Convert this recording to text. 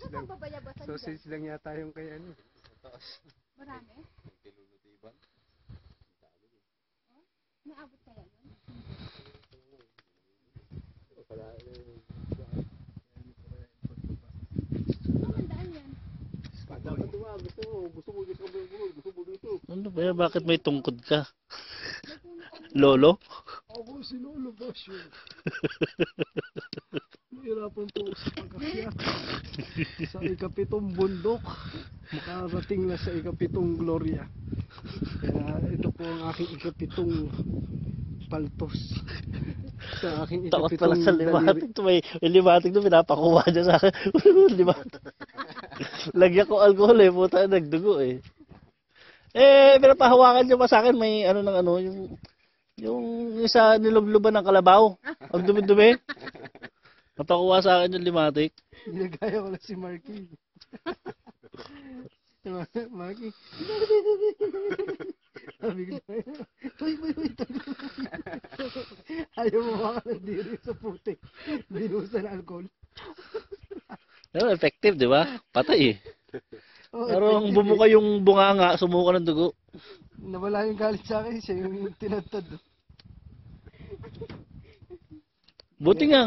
Ano lang. babayabasan Sausage lang yata yung kay ano. Marami? May abot kaya yun? Daan yan? Dapat diba, gusto mo, gusto mo dito, gusto mo dito. Ano ba yan? Bakit may tungkod ka? Lolo? Ako si Lolo Basyo. Mahirapan po sa pagkakyat. Sa ikapitong bundok, makarating na sa ikapitong gloria. Kaya ito po ang aking ikapitong paltos. sa aking Takot ikapitong pala sa limatik. May, may limatik na pinapakuha niya sa akin. limatik. Lagyan ko alcohol eh. Puta, nagdugo eh. Eh, pinapahawakan niya pa sa akin. May ano ng ano, yung yung isa nilubluban ng kalabaw. Ang dumi-dumi. Napakuha sa akin yung limatik. Ginagaya ko na si Marky. Marky. Sabi ko na, Toy, toy, toy, toy. Ayaw mo baka ng diri sa putik. Binusan alcohol. Pero effective, di ba? Patay eh. Oh, Pero ang bumuka yung bunganga, sumuka ng dugo. eh. Nawala yung galit sa akin. Siya yung tinatad. Buti nga,